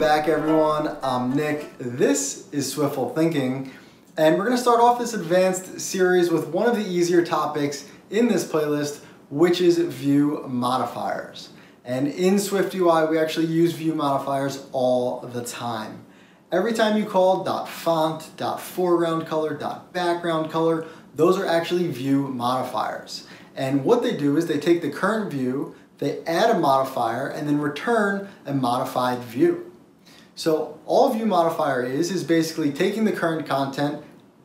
back everyone, I'm Nick, this is Swiftful Thinking, and we're going to start off this advanced series with one of the easier topics in this playlist, which is view modifiers. And in SwiftUI, we actually use view modifiers all the time. Every time you call .font, .foreground color, .background color, those are actually view modifiers. And what they do is they take the current view, they add a modifier, and then return a modified view. So all view modifier is, is basically taking the current content,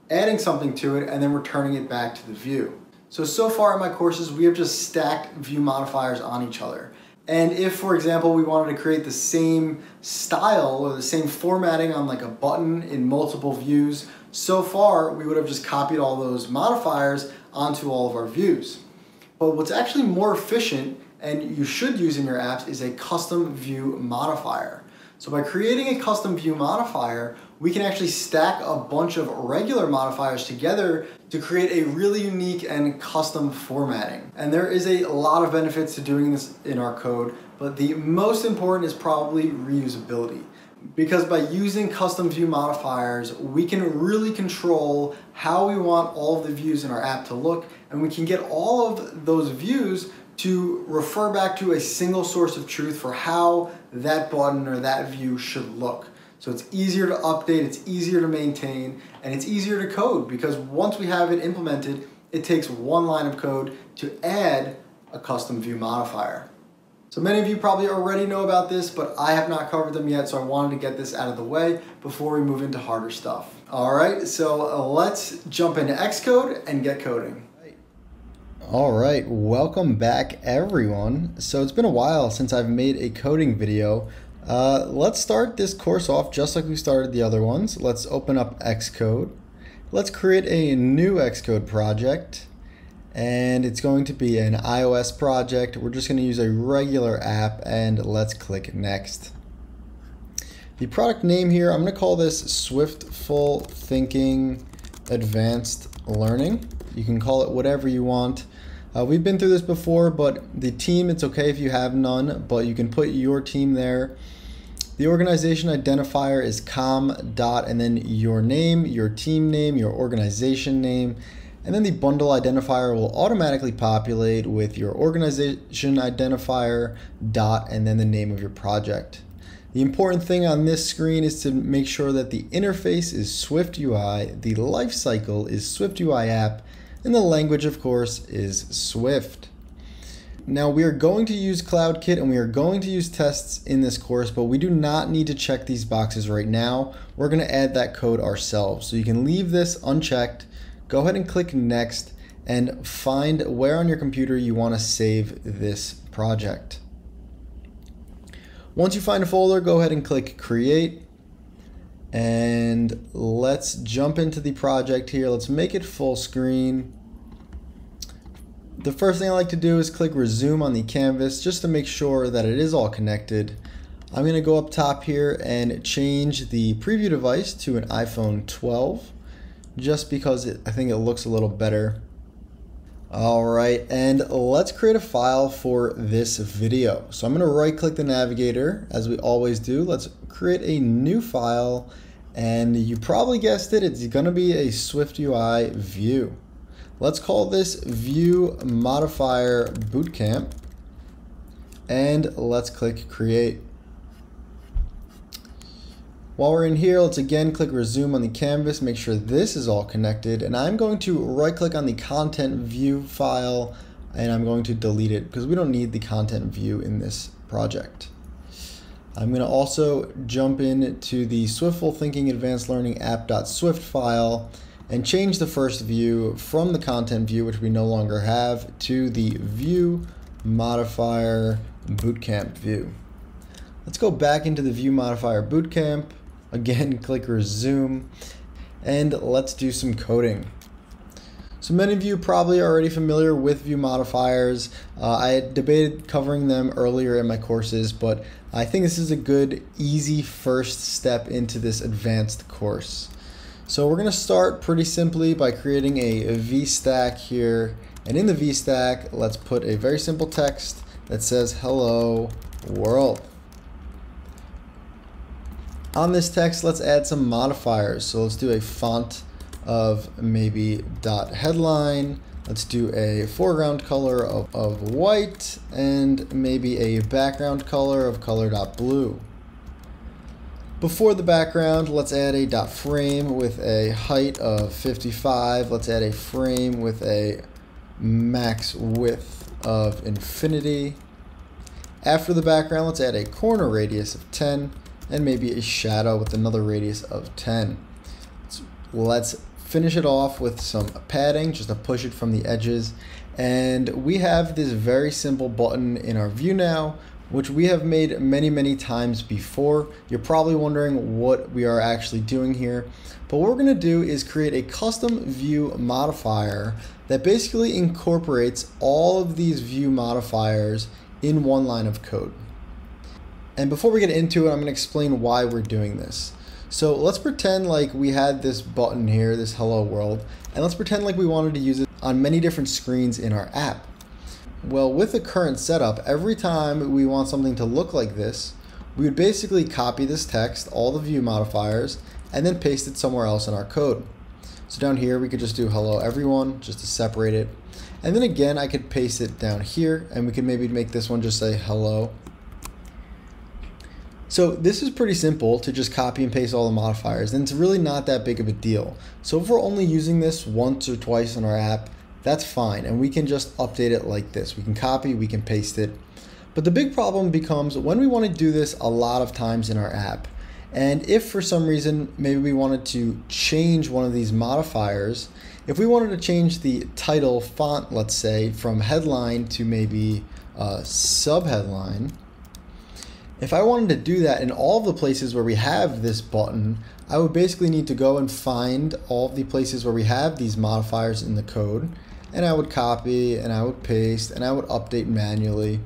adding something to it, and then returning it back to the view. So, so far in my courses, we have just stacked view modifiers on each other. And if, for example, we wanted to create the same style or the same formatting on like a button in multiple views, so far we would have just copied all those modifiers onto all of our views. But what's actually more efficient and you should use in your apps is a custom view modifier. So by creating a custom view modifier, we can actually stack a bunch of regular modifiers together to create a really unique and custom formatting. And there is a lot of benefits to doing this in our code, but the most important is probably reusability. Because by using custom view modifiers, we can really control how we want all of the views in our app to look, and we can get all of those views to refer back to a single source of truth for how that button or that view should look. So it's easier to update, it's easier to maintain, and it's easier to code because once we have it implemented, it takes one line of code to add a custom view modifier. So many of you probably already know about this, but I have not covered them yet, so I wanted to get this out of the way before we move into harder stuff. All right, so uh, let's jump into Xcode and get coding. All right, welcome back everyone. So it's been a while since I've made a coding video. Uh, let's start this course off just like we started the other ones. Let's open up Xcode. Let's create a new Xcode project and it's going to be an iOS project. We're just going to use a regular app and let's click next. The product name here, I'm going to call this Swiftful Thinking Advanced Learning. You can call it whatever you want. Uh, we've been through this before, but the team, it's okay if you have none, but you can put your team there. The organization identifier is com dot and then your name, your team name, your organization name, and then the bundle identifier will automatically populate with your organization identifier dot and then the name of your project. The important thing on this screen is to make sure that the interface is Swift UI, the lifecycle is Swift UI app, and the language, of course, is Swift. Now we are going to use CloudKit and we are going to use tests in this course, but we do not need to check these boxes right now. We're gonna add that code ourselves. So you can leave this unchecked, go ahead and click next and find where on your computer you wanna save this project. Once you find a folder, go ahead and click create and let's jump into the project here. Let's make it full screen. The first thing I like to do is click resume on the canvas just to make sure that it is all connected. I'm going to go up top here and change the preview device to an iPhone 12 just because it, I think it looks a little better. All right, and let's create a file for this video. So I'm gonna right click the navigator as we always do. Let's create a new file and you probably guessed it, it's gonna be a SwiftUI view. Let's call this view modifier bootcamp and let's click create. While we're in here, let's again click resume on the canvas, make sure this is all connected, and I'm going to right click on the content view file and I'm going to delete it because we don't need the content view in this project. I'm going to also jump into the Swiftful Thinking Advanced Learning app.swift file and change the first view from the content view, which we no longer have, to the view modifier bootcamp view. Let's go back into the view modifier bootcamp. Again, click resume and let's do some coding. So many of you probably are already familiar with view modifiers. Uh, I debated covering them earlier in my courses, but I think this is a good, easy first step into this advanced course. So we're going to start pretty simply by creating a VStack here. And in the VStack, let's put a very simple text that says hello world. On this text, let's add some modifiers. So let's do a font of maybe dot headline. Let's do a foreground color of, of white and maybe a background color of color dot blue. Before the background, let's add a dot frame with a height of 55. Let's add a frame with a max width of infinity. After the background, let's add a corner radius of 10 and maybe a shadow with another radius of 10. Let's finish it off with some padding just to push it from the edges. And we have this very simple button in our view now, which we have made many, many times before. You're probably wondering what we are actually doing here. But what we're gonna do is create a custom view modifier that basically incorporates all of these view modifiers in one line of code. And before we get into it, I'm going to explain why we're doing this. So let's pretend like we had this button here, this hello world, and let's pretend like we wanted to use it on many different screens in our app. Well, with the current setup, every time we want something to look like this, we would basically copy this text, all the view modifiers, and then paste it somewhere else in our code. So down here, we could just do hello everyone, just to separate it. And then again, I could paste it down here, and we could maybe make this one just say hello so this is pretty simple to just copy and paste all the modifiers and it's really not that big of a deal. So if we're only using this once or twice in our app, that's fine and we can just update it like this. We can copy, we can paste it. But the big problem becomes when we want to do this a lot of times in our app. And if for some reason maybe we wanted to change one of these modifiers, if we wanted to change the title font, let's say, from headline to maybe uh, subheadline, if I wanted to do that in all the places where we have this button, I would basically need to go and find all the places where we have these modifiers in the code, and I would copy and I would paste and I would update manually.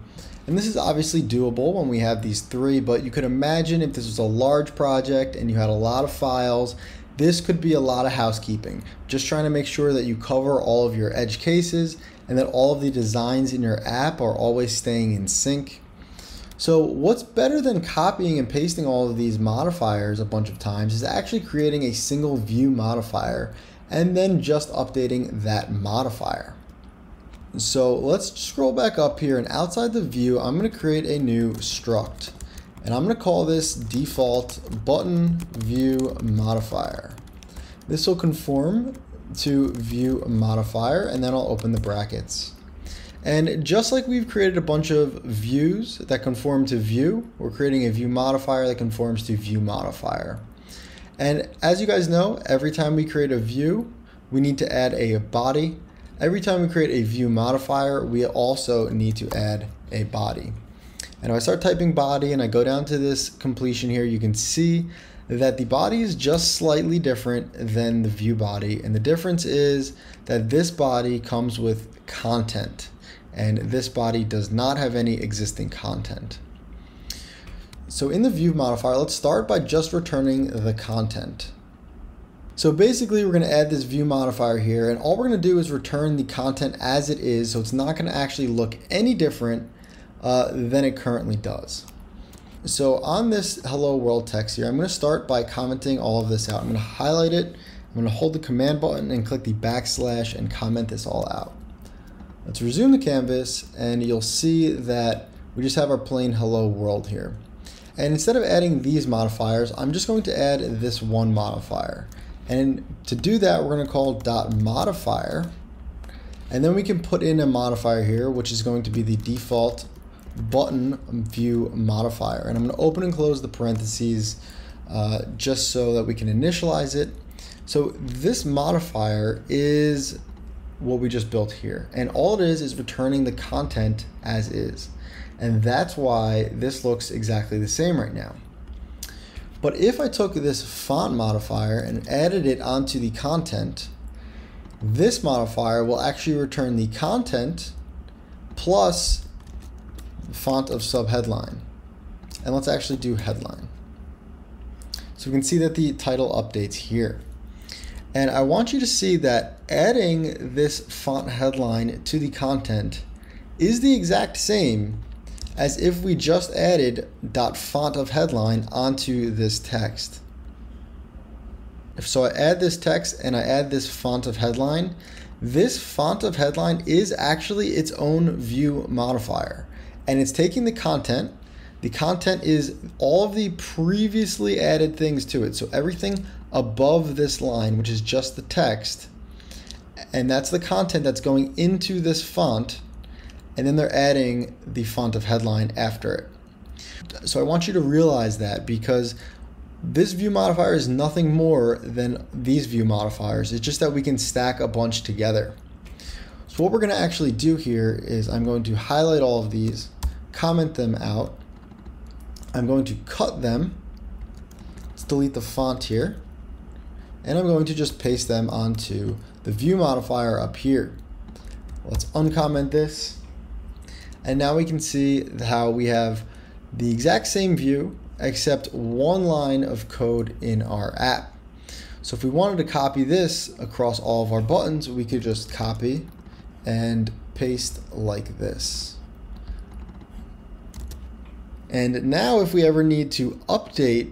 And this is obviously doable when we have these three, but you could imagine if this was a large project and you had a lot of files, this could be a lot of housekeeping. Just trying to make sure that you cover all of your edge cases and that all of the designs in your app are always staying in sync. So what's better than copying and pasting all of these modifiers a bunch of times is actually creating a single view modifier and then just updating that modifier. So let's scroll back up here and outside the view, I'm gonna create a new struct. And I'm gonna call this default button view modifier. This will conform to view modifier and then I'll open the brackets. And just like we've created a bunch of views that conform to view, we're creating a view modifier that conforms to view modifier. And as you guys know, every time we create a view, we need to add a body. Every time we create a view modifier, we also need to add a body. And if I start typing body and I go down to this completion here, you can see that the body is just slightly different than the view body. And the difference is that this body comes with content and this body does not have any existing content. So in the view modifier, let's start by just returning the content. So basically we're going to add this view modifier here and all we're going to do is return the content as it is so it's not going to actually look any different uh, than it currently does. So on this hello world text here, I'm going to start by commenting all of this out. I'm going to highlight it, I'm going to hold the command button and click the backslash and comment this all out. Let's resume the canvas and you'll see that we just have our plain hello world here. And instead of adding these modifiers, I'm just going to add this one modifier. And to do that, we're going to call dot modifier. And then we can put in a modifier here, which is going to be the default button view modifier. And I'm going to open and close the parentheses uh, just so that we can initialize it. So this modifier is what we just built here. And all it is is returning the content as is. And that's why this looks exactly the same right now. But if I took this font modifier and added it onto the content, this modifier will actually return the content plus font of subheadline. And let's actually do headline. So we can see that the title updates here. And I want you to see that adding this font headline to the content is the exact same as if we just added dot font of headline onto this text. If so I add this text and I add this font of headline, this font of headline is actually its own view modifier. And it's taking the content. The content is all of the previously added things to it. So everything above this line, which is just the text, and that's the content that's going into this font, and then they're adding the font of headline after it. So I want you to realize that because this view modifier is nothing more than these view modifiers. It's just that we can stack a bunch together. So what we're going to actually do here is I'm going to highlight all of these, comment them out. I'm going to cut them. Let's delete the font here. And I'm going to just paste them onto the view modifier up here. Let's uncomment this. And now we can see how we have the exact same view except one line of code in our app. So if we wanted to copy this across all of our buttons, we could just copy and paste like this. And now if we ever need to update,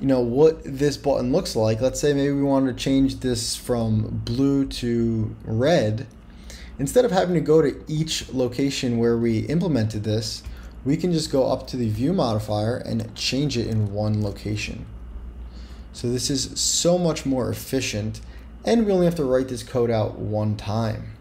you know, what this button looks like, let's say maybe we want to change this from blue to red, instead of having to go to each location where we implemented this, we can just go up to the view modifier and change it in one location. So this is so much more efficient and we only have to write this code out one time.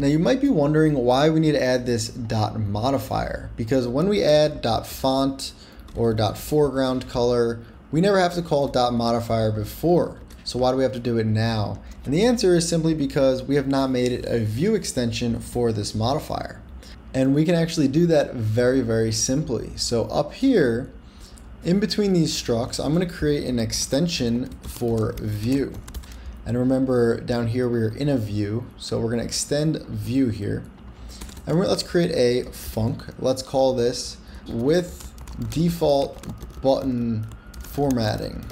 Now you might be wondering why we need to add this dot modifier because when we add dot font or dot foreground color, we never have to call dot modifier before. So why do we have to do it now? And the answer is simply because we have not made it a view extension for this modifier. And we can actually do that very, very simply. So up here, in between these structs, I'm going to create an extension for view. And remember down here, we're in a view. So we're going to extend view here. And let's create a func. Let's call this with default button formatting.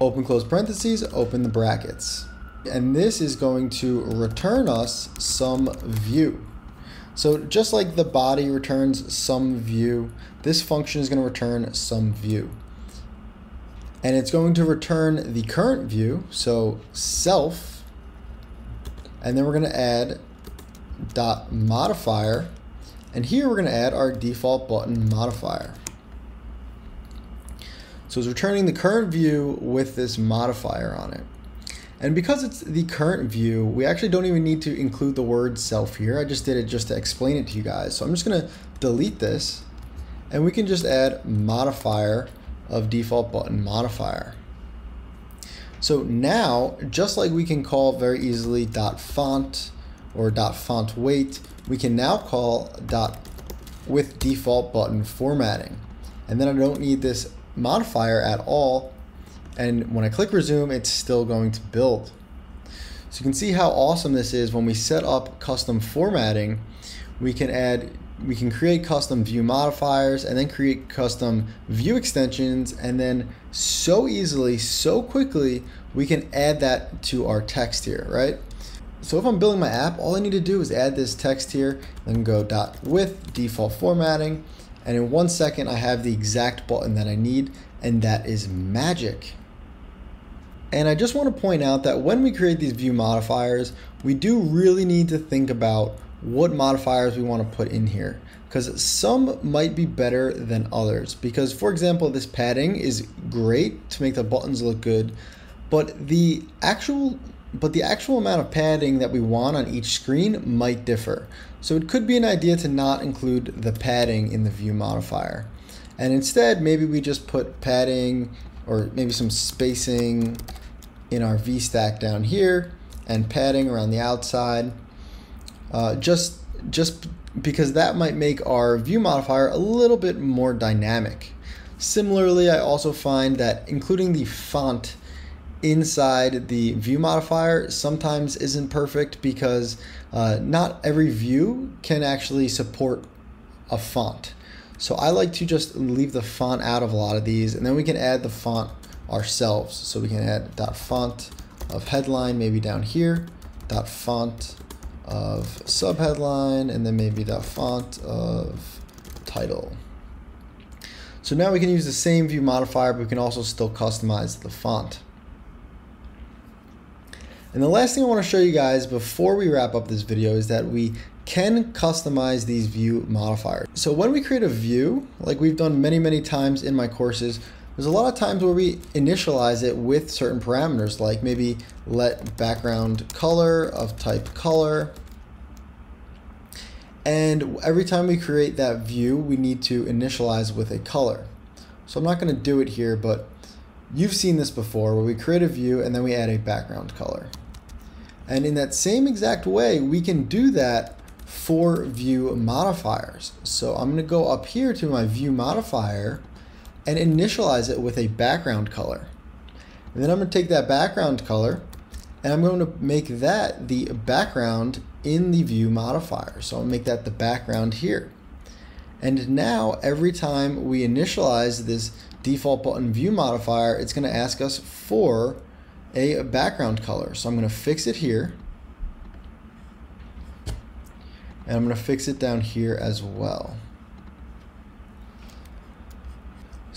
Open close parentheses, open the brackets and this is going to return us some view. So just like the body returns some view, this function is going to return some view. And it's going to return the current view, so self, and then we're going to add dot modifier, and here we're going to add our default button modifier. So it's returning the current view with this modifier on it. And because it's the current view, we actually don't even need to include the word self here. I just did it just to explain it to you guys. So I'm just gonna delete this and we can just add modifier of default button modifier. So now, just like we can call very easily dot font or dot font weight, we can now call dot with default button formatting. And then I don't need this modifier at all and when I click resume, it's still going to build. So you can see how awesome this is when we set up custom formatting, we can add we can create custom view modifiers and then create custom view extensions and then so easily, so quickly, we can add that to our text here, right? So if I'm building my app, all I need to do is add this text here, then go dot with default formatting, and in one second I have the exact button that I need, and that is magic. And I just want to point out that when we create these view modifiers, we do really need to think about what modifiers we want to put in here because some might be better than others. Because, for example, this padding is great to make the buttons look good, but the actual but the actual amount of padding that we want on each screen might differ. So it could be an idea to not include the padding in the view modifier. And instead, maybe we just put padding or maybe some spacing in our VStack down here and padding around the outside. Uh, just, just because that might make our view modifier a little bit more dynamic. Similarly, I also find that including the font inside the view modifier sometimes isn't perfect because uh, not every view can actually support a font. So I like to just leave the font out of a lot of these and then we can add the font ourselves. So we can add dot font of headline maybe down here, dot font of subheadline, and then maybe that font of title. So now we can use the same view modifier, but we can also still customize the font. And the last thing I want to show you guys before we wrap up this video is that we can customize these view modifiers. So when we create a view, like we've done many, many times in my courses, there's a lot of times where we initialize it with certain parameters, like maybe let background color of type color. And every time we create that view, we need to initialize with a color. So I'm not going to do it here, but You've seen this before where we create a view and then we add a background color. And in that same exact way, we can do that for view modifiers. So I'm going to go up here to my view modifier and initialize it with a background color. And then I'm going to take that background color and I'm going to make that the background in the view modifier. So I'll make that the background here. And now every time we initialize this default button view modifier, it's going to ask us for a background color. So I'm going to fix it here. And I'm going to fix it down here as well.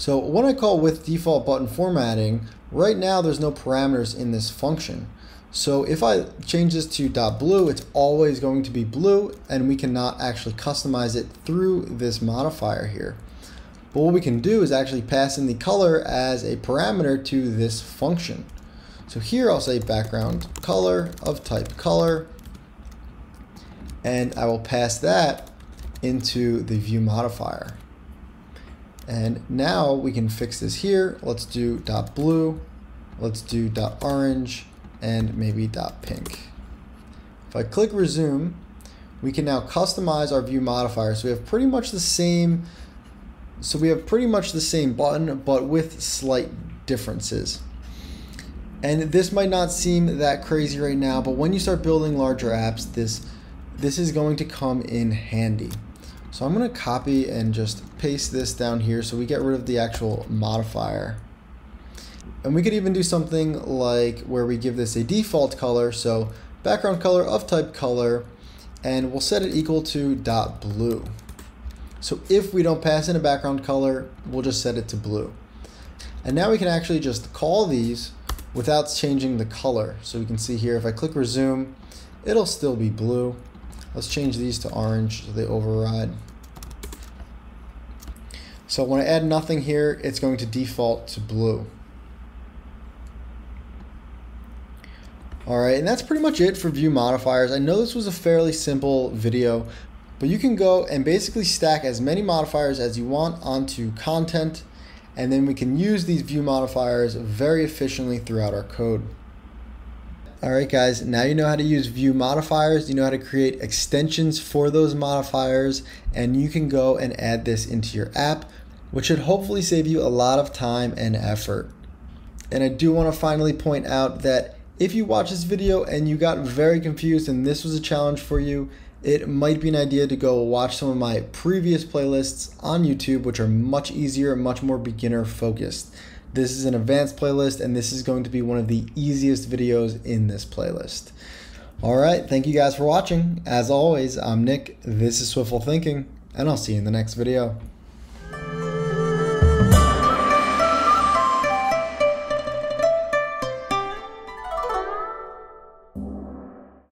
So what I call with default button formatting, right now there's no parameters in this function. So if I change this to dot blue, it's always going to be blue and we cannot actually customize it through this modifier here. But what we can do is actually pass in the color as a parameter to this function. So here I'll say background color of type color, and I will pass that into the view modifier. And now we can fix this here. Let's do dot blue, let's do dot orange, and maybe dot pink. If I click resume, we can now customize our view modifier. So we have pretty much the same so we have pretty much the same button, but with slight differences. And this might not seem that crazy right now, but when you start building larger apps, this, this is going to come in handy. So I'm going to copy and just paste this down here so we get rid of the actual modifier. And we could even do something like where we give this a default color, so background color of type color, and we'll set it equal to dot blue. So if we don't pass in a background color, we'll just set it to blue. And now we can actually just call these without changing the color. So we can see here, if I click resume, it'll still be blue. Let's change these to orange so they override. So when I add nothing here, it's going to default to blue. All right, and that's pretty much it for view modifiers. I know this was a fairly simple video, but you can go and basically stack as many modifiers as you want onto content, and then we can use these view modifiers very efficiently throughout our code. All right, guys, now you know how to use view modifiers, you know how to create extensions for those modifiers, and you can go and add this into your app, which should hopefully save you a lot of time and effort. And I do want to finally point out that if you watch this video and you got very confused and this was a challenge for you, it might be an idea to go watch some of my previous playlists on YouTube, which are much easier and much more beginner focused. This is an advanced playlist, and this is going to be one of the easiest videos in this playlist. All right, thank you guys for watching. As always, I'm Nick, this is Swiftful Thinking, and I'll see you in the next video.